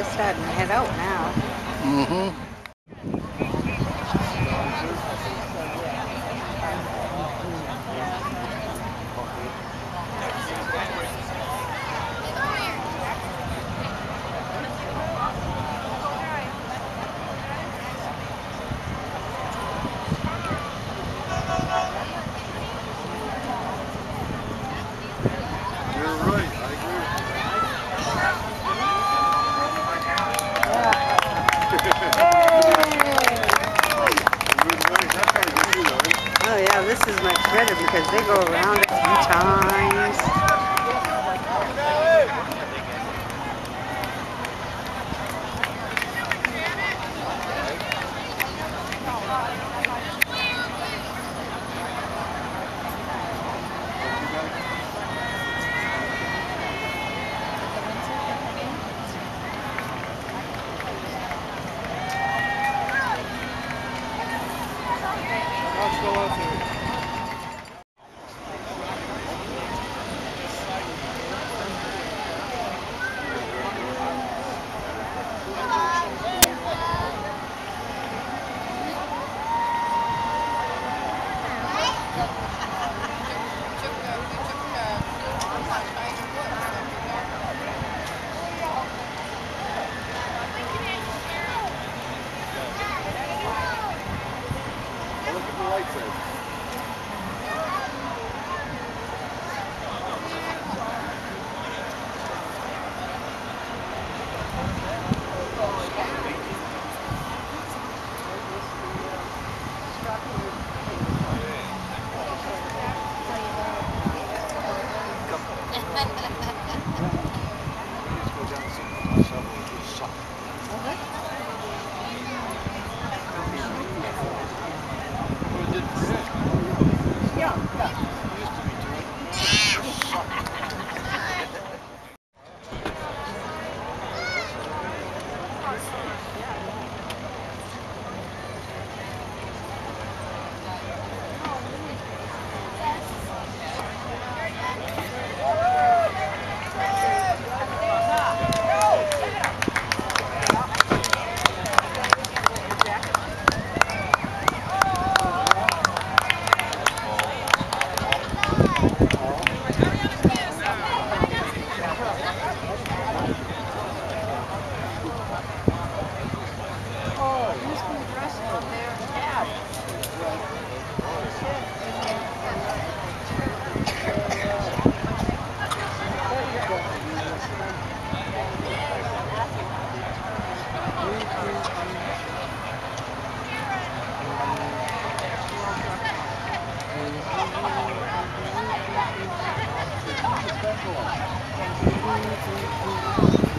this starting to head out now. Mm-hmm. They go around it few times. Thank you.